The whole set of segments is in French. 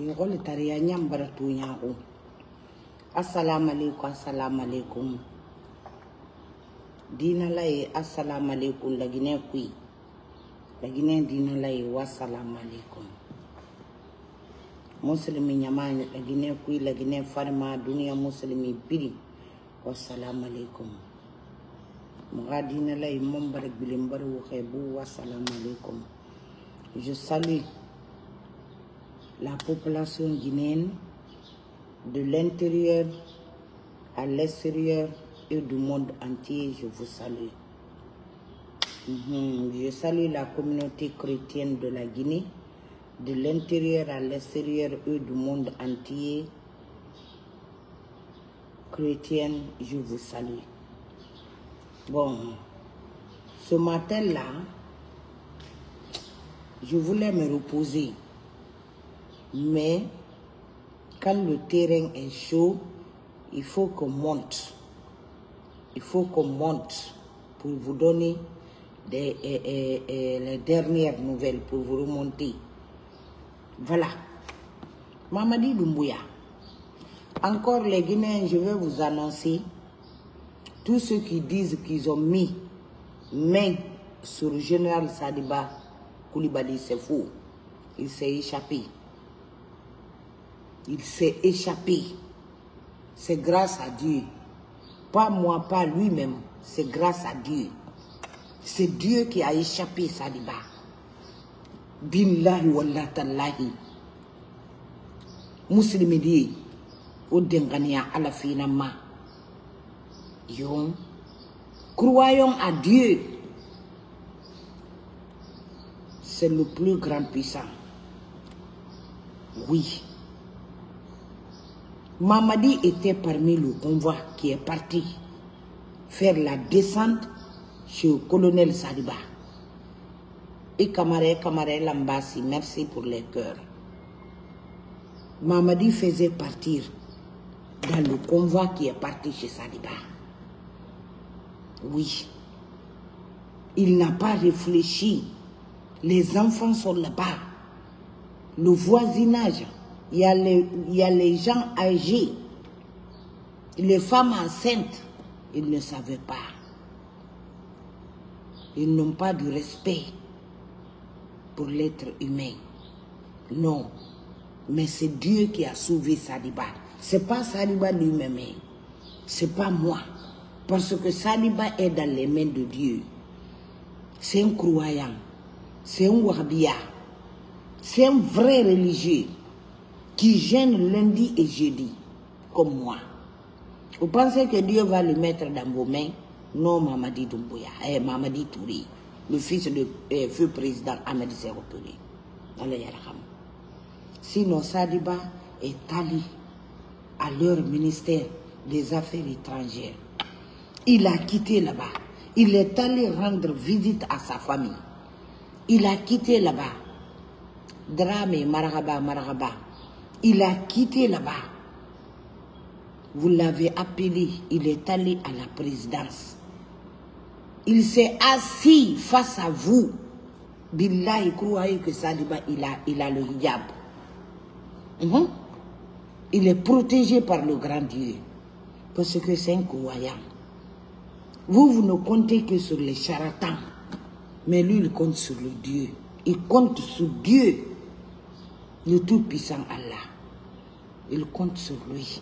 yogole tariya ñambara tuñaku assalamualeykum assalamualeykum dinalaye assalamualeykum lagine kuyi lagine dinalaye wassalamualeykum muslimi ñama lagine kuyi lagine farima duniya muslimi biri. Wassalamualeykum maga dinalaye mombara bilen bara wuxe bu wassalamualeykum je salue la population guinéenne de l'intérieur à l'extérieur et du monde entier, je vous salue. Mhm. Je salue la communauté chrétienne de la Guinée, de l'intérieur à l'extérieur et du monde entier. Chrétienne, je vous salue. Bon, ce matin-là, je voulais me reposer. Mais quand le terrain est chaud, il faut qu'on monte. Il faut qu'on monte pour vous donner des, eh, eh, eh, les dernières nouvelles, pour vous remonter. Voilà. Mamadi Doumbouya. Encore les Guinéens, je vais vous annoncer, tous ceux qui disent qu'ils ont mis main sur le général Sadiba Koulibaly, c'est faux. Il s'est échappé. Il s'est échappé. C'est grâce à Dieu. Pas moi, pas lui-même. C'est grâce à Dieu. C'est Dieu qui a échappé Sadiba. Billahi wallah tallahi. Muslimi di o dengania ala fina ma. Yon. Croyons à Dieu. C'est le plus grand puissant. Oui. Mamadi était parmi le convoi qui est parti faire la descente chez le colonel Sadiba. Et Kamare, Kamare Lambasi, merci pour les cœurs. Mamadi faisait partir dans le convoi qui est parti chez Sadiba. Oui. Il n'a pas réfléchi. Les enfants sont là-bas. Le voisinage, il y, a les, gens âgés, les femmes enceintes, ils ne savaient pas. Ils n'ont pas de respect pour l'être humain. Non. Mais c'est Dieu qui a sauvé Sadiba. C'est pas Sadiba lui-même. C'est pas moi. Parce que Sadiba est dans les mains de Dieu. C'est un croyant. C'est un wahhabia. C'est un vrai religieux qui gêne lundi et jeudi, comme moi. Vous pensez que Dieu va le mettre dans vos mains? Non, Mamadi Doumbouya, eh, Mamadi Touré, le fils du eh, président Ahmed Zéro Touré. Allah yarham. Sinon, Sadiba est allé à leur ministère des Affaires étrangères. Il a quitté là-bas. Il est allé rendre visite à sa famille. Il a quitté là-bas. Drame, Maragaba, Maragaba. Il a quitté là-bas. Vous l'avez appelé, il est allé à la présidence. Il s'est assis face à vous. Billah, il croyait que Sadiba, il a, il a le hijab. Mhm. Il est protégé par le grand Dieu. Parce que c'est un croyant. Vous, vous ne comptez que sur les charlatans. Mais lui, il compte sur le Dieu. Il compte sur Dieu, le Tout-Puissant Allah. Il compte sur lui.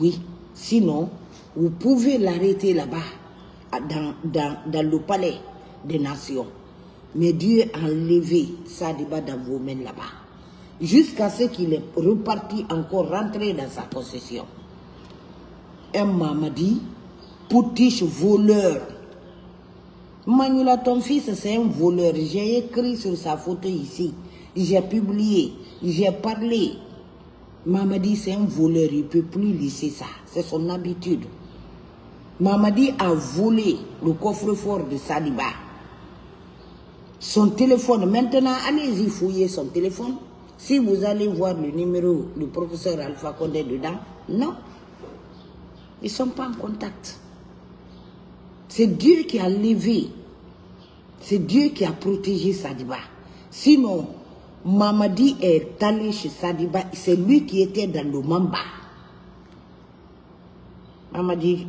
Oui. Sinon, vous pouvez l'arrêter là-bas, dans, le palais des nations. Mais Dieu a enlevé ça débat dans vos mains là-bas. Jusqu'à ce qu'il est reparti encore rentré dans sa possession. Un Mamadi, potiche voleur. Manula, ton fils, c'est un voleur. J'ai écrit sur sa photo ici. J'ai publié. J'ai parlé. Mamadi, c'est un voleur. Il ne peut plus laisser ça. C'est son habitude. Mamadi a volé le coffre-fort de Saliba. Son téléphone. Maintenant, allez-y fouiller son téléphone. Si vous allez voir le numéro du professeur Alpha Condé dedans, non. Ils ne sont pas en contact. C'est Dieu qui a levé. C'est Dieu qui a protégé Sadiba. Sinon, Mamadi est allé chez Sadiba, c'est lui qui était dans le Mamba. Mamadi,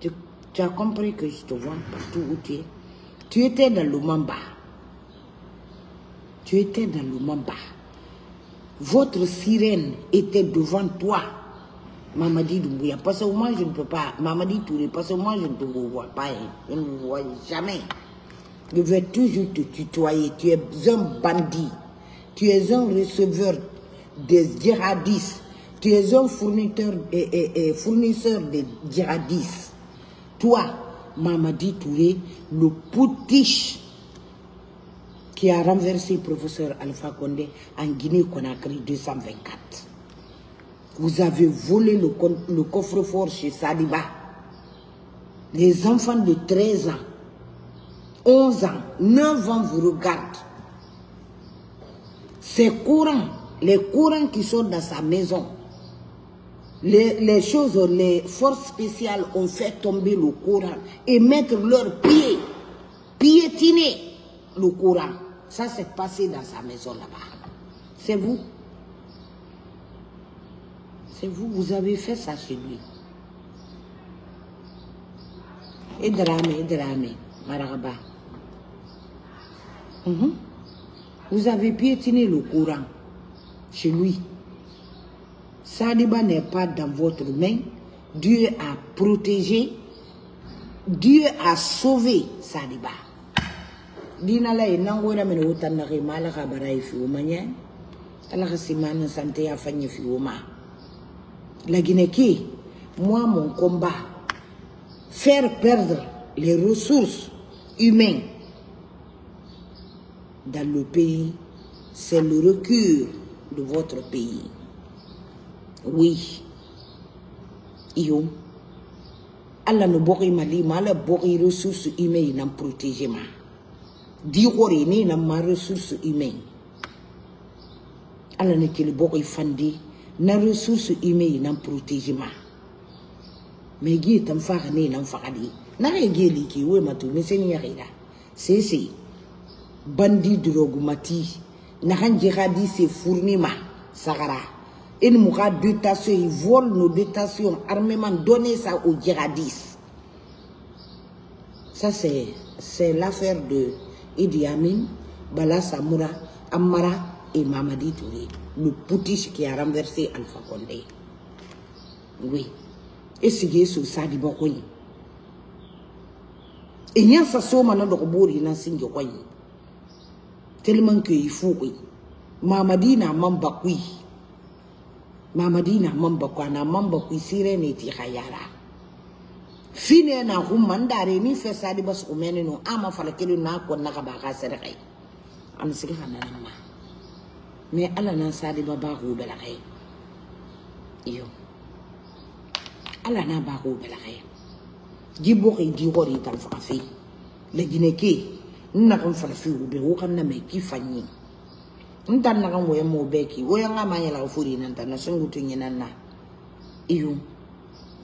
tu, as compris que je te vois partout où tu es. Tu étais dans le Mamba. Tu étais dans le Mamba. Votre sirène était devant toi. Mamadi Doumbouya. Parce que moi, je ne peux pas. Mamadi Touré, parce que moi, je ne te vois pas. hein. Je ne vous vois jamais. Je vais toujours te tutoyer. Tu es un bandit. Tu es un receveur des djihadistes. Tu es un fournisseur, et, fournisseur des djihadistes. Toi, Mamadi Touré, le potiche qui a renversé le professeur Alpha Condé en Guinée-Conakry 224. Vous avez volé le, le coffre-fort chez Saliba. Les enfants de 13 ans, 11 ans, 9 ans vous regardent. Ces courants, les courants qui sont dans sa maison, les, choses, les forces spéciales ont fait tomber le courant et mettre leurs pieds, piétiner le courant. Ça s'est passé dans sa maison là-bas. C'est vous. C'est vous, vous avez fait ça chez lui. Et drame, et drame, Maragaba. Mhm. Vous avez piétiné le courant chez lui. Sadiba n'est pas dans votre main. Dieu a protégé. Dieu a sauvé Sadiba. Dina la e Guinée qui, moi mon combat, faire perdre les ressources humaines dans le pays, c'est le recul de votre pays. Oui. Iyo. Allah no boki mali ma ala boki ressources humaines nan protéger ma. Di nan ma ressources humaines. Allah ne kele fandi na ressources humaines nan protéger ma. Mais gi tam fa ne nan fa kadi. Na gi li ki we. C'est c'est bandi drogumati na han jihadi se fournima sagara une mouka dotation ils volent nos dotations armement donner ça aux djihadistes. Ça c'est c'est l'affaire de Idi Amin Bala Samoura Amara et Mamadi Touré. Le potiche qui a renversé Alpha Condé. Oui. Et c'est sur ça di bokoyi et nya sa soma na dokobori na sinjo koyi tellement que il faut oui. Mamadi na mamba kui. Mamadi na mamba kwa na mamba kui sire ne ti khayara fine na hum mandare ni fe sadi bas umene no ama fala kelu na ko na ka ba ka sere kai am sigi hana na ma mais ala na sadi ba ba ko bela kai iyo. Ala na ba ko bela kai jibo kai di hori tan fa fi le gineke n nakan falasi o bɛɛ o ka na mɛ k'i fa ɲɛ n ta nakan wɔyɛ ma o bɛɛ k'i wɔyɛ n ka ma yɛlɛ ka fo de ye na ta na sɛn k'o to ɲɛna na iyo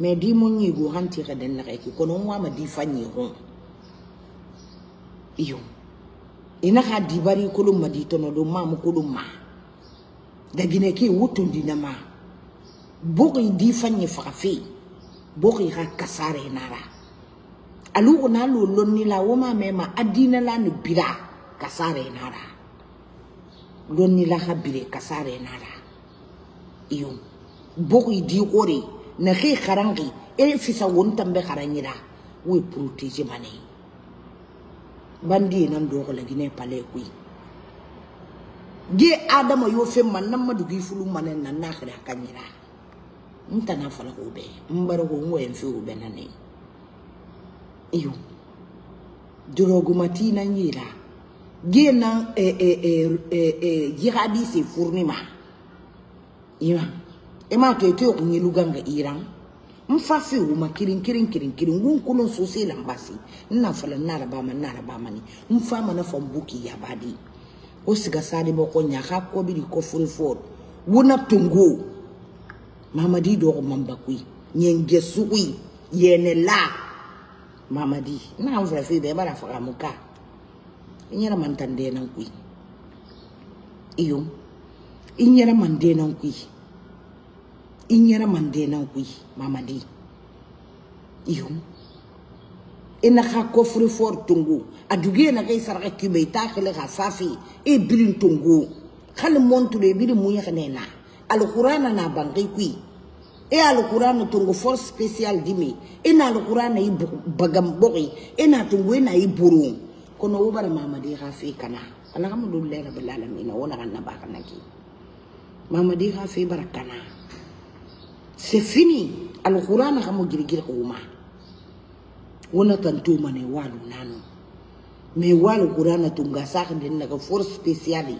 mɛ di mo ɲɛ ko han ti ka dɛn nakan k'i kɔnɔ n ko a ma di fa ɲɛ hɔn iyo i na ka di bari kolo ma di tɔnɔ don maa. Mu kolo ma daginɛ k'i wo tondi na ma bo k'i di fa ɲɛ faga fe bo k'i ka kasara ye nara. Alugo na lo lonni la woma mema adina la ni bira kasare nara. Lonni la ha bire kasare nara. Iyo boki di ore na khi kharangi e fisa won tambe kharanyira we protege mane. Bandi nan do ko lagine pale kui. Ge adama yo fe man nan madugi fulu manen nan na khira kanyira ntana fala ko be mbaro ko ngoyen fi ube nane iyo. Drogo matina nyira. Gena e e e e e jihadi se fournima ima ema to to ko luganga ganga iran mfafi uma kirin kirin kirin kirin. Gun kulun so se lambasi ina fala nara ba man nara ba mani mfa mana fam buki ya badi. O siga sadi bo ko nya ka ko bi ko fun for wona tungo mamadi do mamba kui. Nyenge suwi yene la mamadi na an filɛ fɛn bɛɛ i b'a faga mu ka i e yɛrɛ man tan den nan koyi e iyo i e yɛrɛ man den nan koyi i yɛrɛ man den nan koyi mamadi iyo ina ka kofri for tungu aduge na kai saraka kime ta kale ka safi e birin tungu kan montu le birin munya kana na alqur'ana na bangai kui e alkurani tungu force special dimi e na alukura na e ibu bagam bori e na tungu e na iburu kono ubara mama di rafi kana. Alhamdulillah rabbil alamin wona ganna ba kana mama di rafi bara kana. Se fini na kamu giri giri kuma wona tantu mane walu nanu me walu na tunga sa den daga force special e.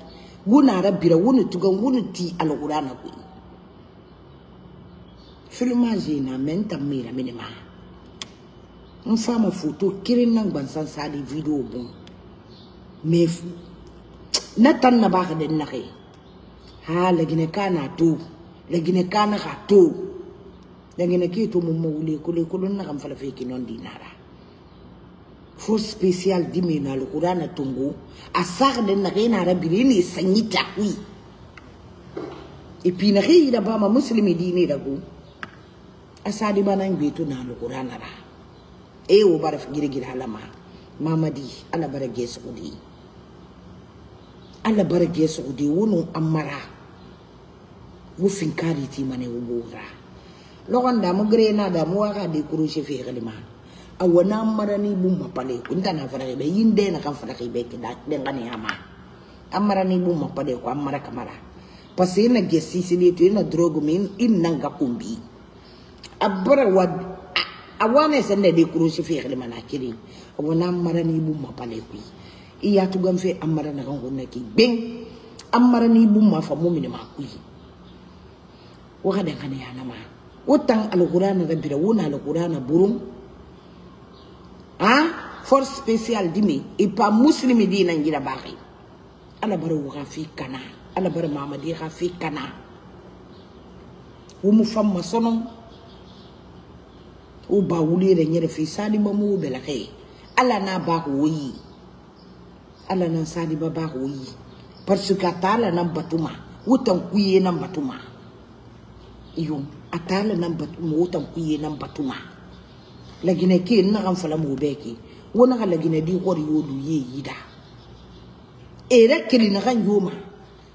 wona rabira wona tuga wona ti alkurani ko filmage na mɛ n tam yira mene ma. N fa ma foto kelen na gbansan sa de video bon. Mɛ na tan ah, na baa ka den nage ha lagine ka na to lagine ka na ka to lagine ke to mo mawule kole kolon na kam fala fe kinon dinara force spéciale dimi na alukura na tungu asar de na rena rabiri ne sanyi takwi et puis na rena ba ma muslimi dini da go asadi bana ngbeto na alqur'ana ra e wo bara gire halama mamadi ala bara gesu udi ala bara gesu udi wono amara. Wo finkari ti mane wo bora logon da mo gre na da mo waka de kuru she fi kalima awana amara ni bum mapale. Kunta na fara be yinde na kan fara be kida den gani ama. Amara ni bum mapale ko amara kamara. Parce na gesi sili to na drogo min in nanga kumbi abara wad awane sende de kurusi fi khali mana kiri awana mara ni bu mapale ku iya tu gamfe amara na kan gonna ki beng amara ni bu ma fa mu'mini ma ku waka da kana yana ma? Wutan alqur'ana rabbira wuna alqur'ana burum ha force spéciale dimi et pas muslimi dina ngira baki ala bara waka fi kana. Ala bara mamadi ka fi kana. Wumu famma sonon o ba wuli re nyere fi fɛ saliba m'u la kay ala n'a ba k'o ala na saliba ba ba ye. Parce que atala na bato ma. O tan k'u ye na bato ma. Iyo a la na ma o tan ye na ma. Laginɛ ke na ka fala mu be ke. Wona la gine di ye yi e na ma.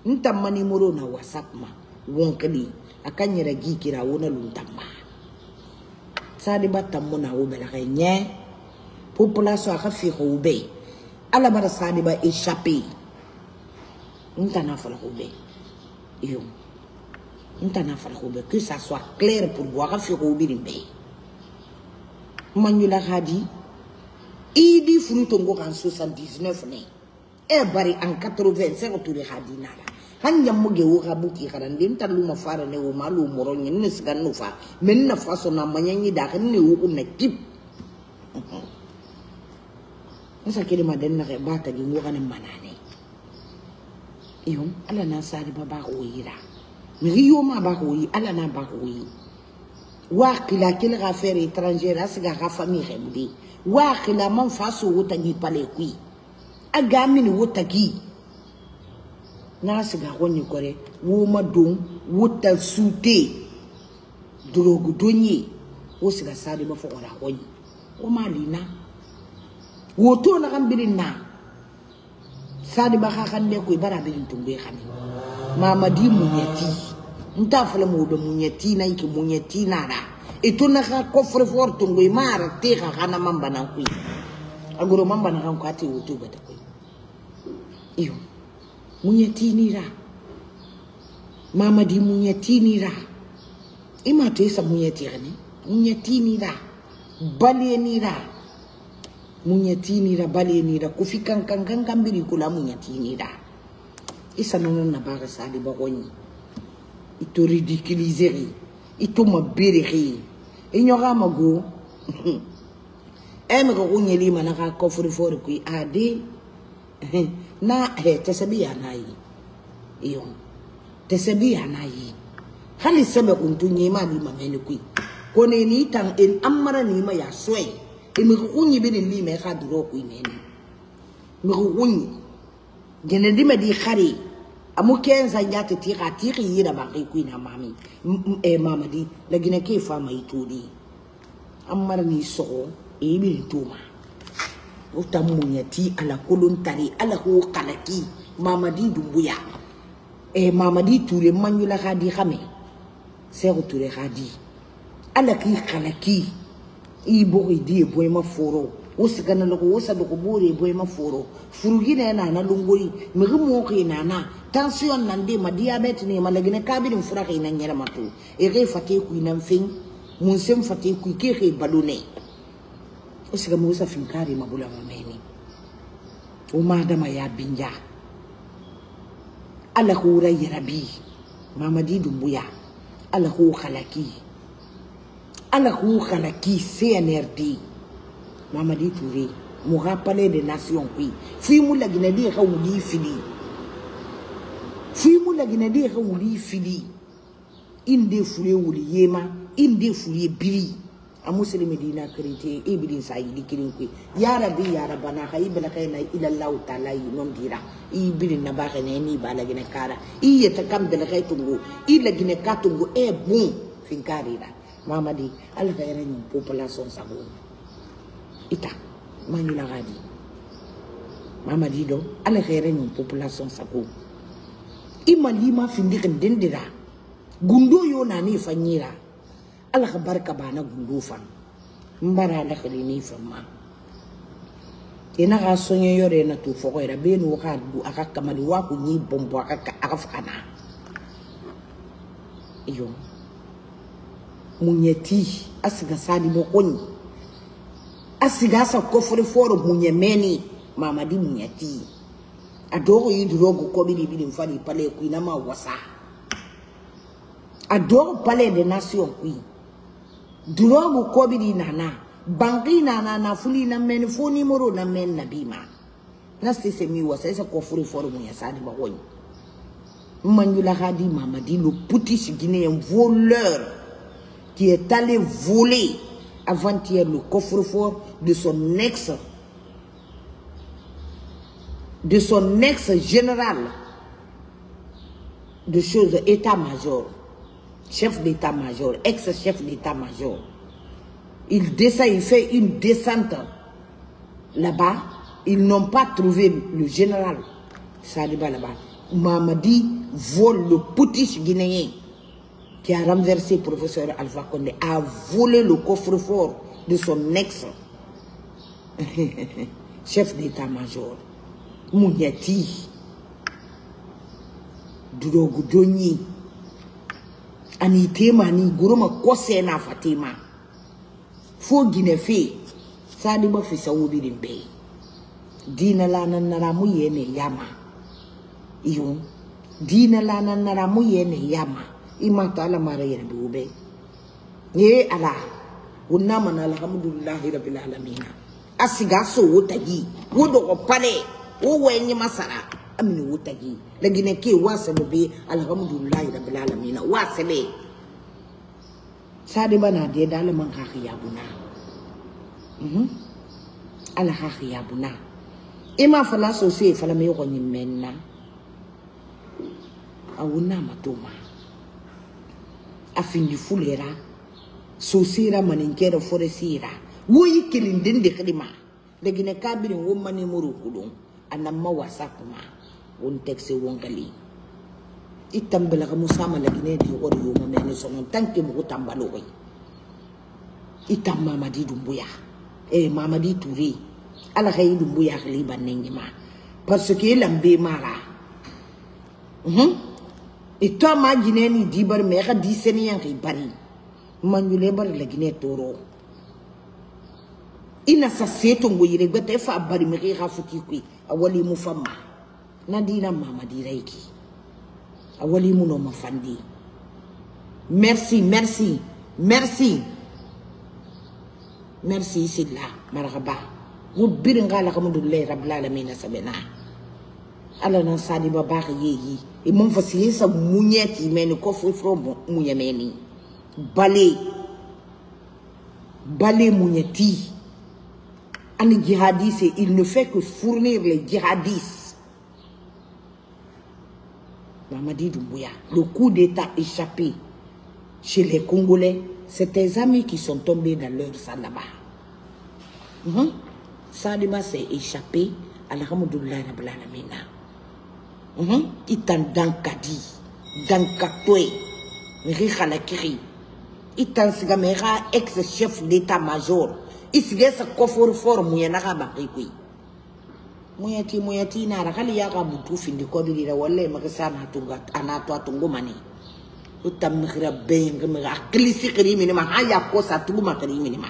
N na whatsapp ma. Won gi. basadi batamona ubelaganye population akafika ube ala basadi ba échappé. Ntana fala ube yo. Ntana fala ube que ça soit clair pour vous akafika ube rimbe manyula hadi idi furu tongo kan 79 ne e eh, bari en 85 tour hadi nala. Han yammo ge wo buki karan din tan luma fara ne wo malu moro nyin ne sigan no fa men na fa so na manyanyi da kan ne wo na kip. Nsa kele ma den na ke bata gi wo kan manane. Iyo ala na sari ba ba ko yira mi yo ma ba ko yi ala na ba ko yi wa kila kila ga faire étrangère asiga ga famille man fa so wo tangi pale aga mini n'a sigi a kɔ nin kɔ dɛ wo ma don wo ta su tɛ yen dorogu don ye. Wo sigi sa de b'a fɔ kɔni a kɔ ɲi wo ma li na. Wo to na ka biri na. Sa de b'a ka ka nɛ ko i b'a biri tun bɛ ka ne mamadi muɲɛti. N t'a fɔlɔ ma o bɛ muɲɛti na i kɛ muɲɛti na la. I to na ka kɔ fɔrɔfɔrɔ tun bɛ i ma yɛrɛ te ka ka na man bana ko ye a gɔrɔ man bana kan ko a tɛ wo to bɛ ta ko ye iyo. Munyatinira mama di munyatinira ima to isa munyatirani munyatinira balenira munyatinira balenira kufikan kankan kambiri kula munyatinira isa nono na baga sadi bagonyi ito ridiculiseri ito mabiriri inyoga mago. Eme ko kunyeli manaka kofuri fori kui ade na he kyɛ sɛ bi iyo. Te sɛ hali sɛbɛ kuntu nyɛma bi mameni kui. Kone ni tang en amara ni ma ya soe imi e kunyi bi ni li me duro kui mɛni mi kunyi. Gene di me di khari. Amu kenza nyate ti ka ti yira ba kui na mami. E mama di. Lagina ke fa amara ni so e bi ni o tamunyati ala kulun tari ala ko kalaki. Mamadi dumbuya. E mamadi ture manyula khadi khame se ko ture khadi ala ki kalaki. I bo di boy ma foro. O sigana logo o sa logo bore boy ma foro. Furugina na na lungori mi mo ke na na. Tension nan de ma diabete ne ma lagine kabirin fura ke nan nyara matu e re fate ku nan fin mun sem fate ku ke ke balune osika musa finkari mabula mameni umadama ya binja. Ala hura yarabi mamadi dumbuya ala hu khalaki ala hu khalaki cnrd mamadi ture mu rappale de nation kui fui mu lagina di ka wuli fili. Fui mu lagina di ka wuli fili. Inde fure wuli yema inde fure biri a muslimi dina krite ibidin sa yi dikirin kui ya rabbi ya rabbana ka ibala kai na ila allah ta'ala yi non dira ibidin na ba ka ne ni ba la gina kara. Iye ta kam da kai tungu ila gina ka tungu e bun fin karira mamadi alfa era ni population sabo. Ita manyula gadi. Mamadi do ala khaire ni population sako ima lima findi kan dindira gundo yo na ni fanyira Allah ka barka ba na gulufa mbara da kare ni famma ina ga sonye yore na to fogo ira be no ka du aka kamali wa ku ni bombo aka ka afkana iyo. Munyeti asiga sadi mo koni. Asiga sa ko kofore foro munyemeni mama di munyeti adoro adogo yidurogo ko bi bi bili fani pale ku ina ma wasa. Adoro pale de nation kuyi drogo ko bidi nana bangi nana na fuli na men fo numero na men na bima. Na sese mi wasa sa kofre foro munyasadi ba woni Manjula Hadi Mamadi, le petit guinéen voleur qui est allé voler avant-hier le coffre-fort de son ex, de son ex-général de choses état-major, chef d'état-major, ex-chef d'état-major. Il descend, il fait une descente là-bas. Ils n'ont pas trouvé le général Saliba là-bas. Mamadi vole le petit guinéen qui a renversé professeur Alpha Condé, a volé le coffre-fort de son ex chef d'état-major. Mouniati, ani tema ni goroma kɔsɛ na fa tema. Fo ginɛfe sadi ba fisa wo bi din dina diina la na nara mu ne yama. Iyo dina la na nara mu yɛ ne yama. I ma ta ala mara ye bi wo ye ala wo man alhamdulillah alhamdulilahi alamin asiga so wo tagi wo dɔgɔ pale wo wɛ ɲɛma Amini wutagi Lagine ke wasebe be alhamdulillahi rabbil alamin. Wasebe. Sadi bana de dala man kaki yabuna. Mhm. Ala kaki yabuna. Ima fala so se fala me ko nyimmenna. Awuna matoma. Afindi fulera. So sira maninkera fore sira. Woyi kilindin de khidima. Lagine kabirin wo mani muru kudun. Anamma wasa wontexe wonkali i tambalaga musamalagine di ori yoma mene sono tanke mugu tambalogoy i tam mamadi dumbuya. Eh, e mamadi ture. Ala xayi dumbuya xili bannengima parce que i lambe mara i to ma jineni mhm. di bari ma i xa di seniyan xi bari. Manjule bari lagine toro. I nasa setongo yire gbete fa bari mexi xa futi koy a wali mu famma na dina mama di reiki awali muno mafandi merci merci merci. Merci silla marhaba. Mubirin gala alhamdulillah rabbil alamin sabena. Ala na sadi ba ba yeyi. E mon fasi sa munyeti meni ko fo fro munyemeni bale. Bale munyeti ani jihadiste il ne fait que fournir les djihadistes Mamadi Doumbouya, le coup d'État échappé chez les Congolais, c'est tes amis qui sont tombés dans leur sang là-bas. Mhm. Saliba s'est échappé à la Rablanamina. Mhm. Itan Dankadi, Dankatoé, Rikhalakiri. Itan Sigamera, ex-chef d'état-major. Isigé sa coffre fort, Mouyanaga Bakikui. muyati muyati nara. Kali yaka butu findi kodilira wallahi tunga natunga anato atungu mani utamikira ben kemira aklisi kiri minima haya kosa tuguma ma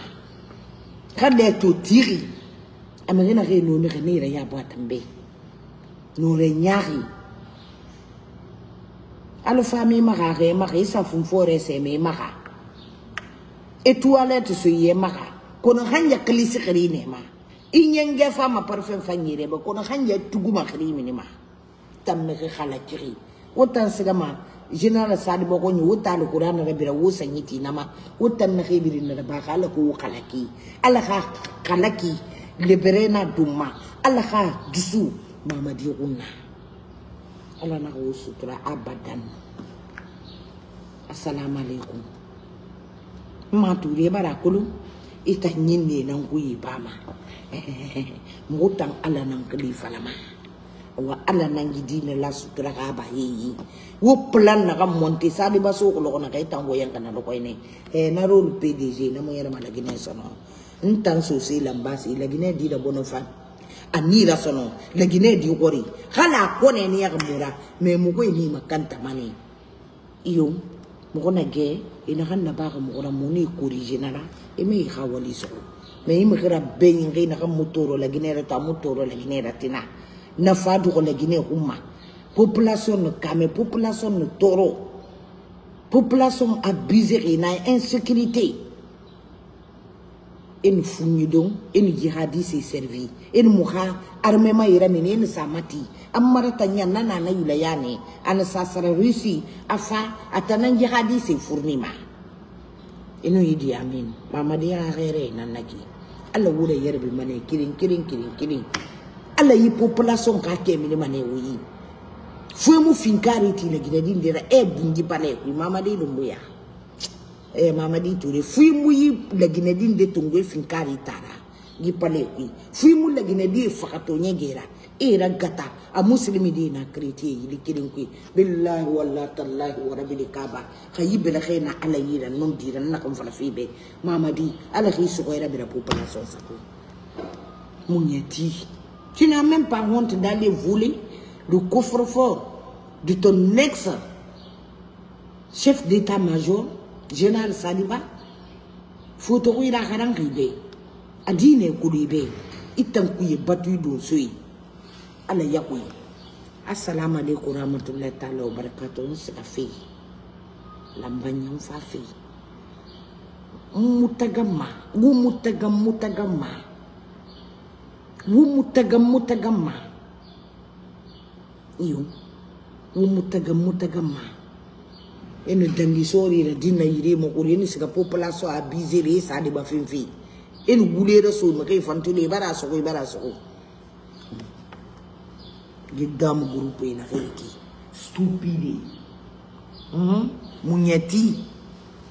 ka de to tiri amagina re no ne ne ya batambe no re nyari. Alo fami maga ke maga isa fun fore se me maga et toilette so ye hanya klisi kiri ne ma. Inyenge fama parfum fanyire ba kono hanya tuguma kiri mini ma. Tamme ke khala kiri. Wotan sigama général sadi boko ni wuta al qur'an rabira wusa nyiti nama wutan na khibiri na ba khala ko khalaki ala kha khalaki liberena duma ala kha dusu mamadi unna ala na ko sutura abadan assalamu alaikum. Ma turi bara kulu ita nyinne nan kuyi bama mutan ala nan khalifa lama wa ala nangi dina la sutura ka ba yi wo plan na ka monte sabi ba so ko na kay tan woyan kana lo koy ne e na role pdg na mo yara mala gine sono ntan so se lamba se la gine di da bono fa anira sono la gine di gori hala ko ne ni ya mura me mu ko ni makanta mani iyo mo ko na ge i na ka nabaga mogora mone e korigenala e me e ga wale sogo me e megera benyenge e na ka motoro la guinera ta motoro la guinera tena na fa dogo la guine goma population no kame population no toro population abuse ge na insécurité. eni funyidon eni jihadisi servi eni muha armema yira mene samati amara tanya nana na yulayane. Ana sasara rusi afa atana jihadisi furnima eno yidi amin. Mamadi ya rere nanaki alla wure yere mane kirin kirin kirin kirin. Alla yi population ka ke mini mane wuyi fuemu finkari ti le gidadin dira e bungi bale ku mamadi lumbuya e mama di ture fue mu yi din de tungwe finkari tara. Gi pale ku fue mu le gina di fakato nyegera e ra gata. A muslimi di na kriti yi li kirin ku billahi wallahi tallahi wa rabbil kaaba. Khayi bela khayna ala yira non dira na kam fala fibe. Mama di ala khi so era bira population sa ku munyeti Tu n'as même pas honte d'aller voler le coffre-fort de ton ex-chef d'état-major, jenar saliba foto ko e ira haranka ibe adine ko libe itan e ku yebatu e do soyi ala yakoy assalamu alaikum rahmatullahi taala wabarakatuh n siga fe lambanya n fa fe. Mutaga ma wu mutaga mutaga ma wu mutaga mutaga iyo wu mutaga mutaga eno dangisore ena dinna yire mokoro eno sika population abusere e sade bafenfei eno gulera soma kai fantolo e bara sogo e bara sogo giddamu groupe ena kaiki stupide munyati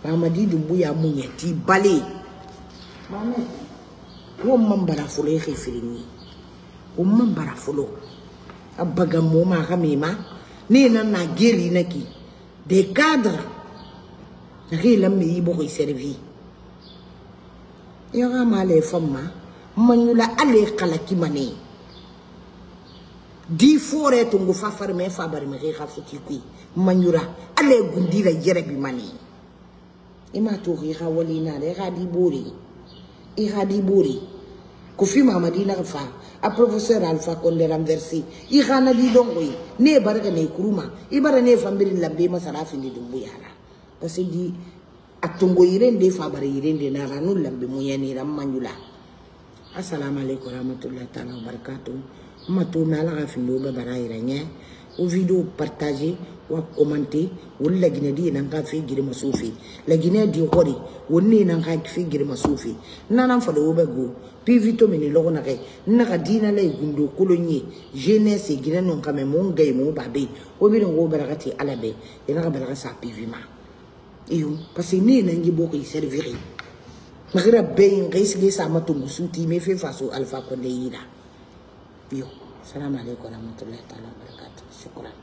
bamadi dumbuya munyati bale mamet wo man bara folo e xefirinni wo man bara folo a baga moma xa mema ne na na geri na kii de cadre na ke la me bo ko servi yo ga ma le famma manyula ale kala ki mane di fore to ngu fa far me fa bari me ka futi kui manyura ale gundira yere bi ga ga buri kofi mahamadi la fa a professeur alpha kolle ramversi i xana li longo ye ne ye baraka na i kuruma i bara ne ye fanbiri lambe e masala a findi dumbu yara parce que di a tongo yiren de e fa bara yiren de nara nu lambe muyanira manjula assalamu alaikum warahmatullahi taala wabarakatuh. n ma to mɛn ala ka finiw bɛɛ bara yɛrɛ ɲɛ. O video partage wa commenter o laginɛ de ye n'an ka fɛn gere maso fɛ laginɛ de kɔ de o ne ye n'an ka fɛn gere maso fɛ n'an falen o bɛ go. Pivi to mene lɔgɔ na kɛ. N na ka diinɛ la ye gundo kolon ye. Jeunesse gere nɔ kan mɛ mun gɛ ye mun ba bɛ yen o bɛ na ko baraka tɛ ala bɛɛ yɛrɛ ka baraka sa pivi ma. Iyo parce que ne ye n'an ye bɔ k'i servir magira bɛɛ ye nka i sigi sa ma to musu ti mɛ fɛn faso alifa kɔnɛ yira. biyu salamu alaikum warahmatullahi ta'ala barakatuh shukran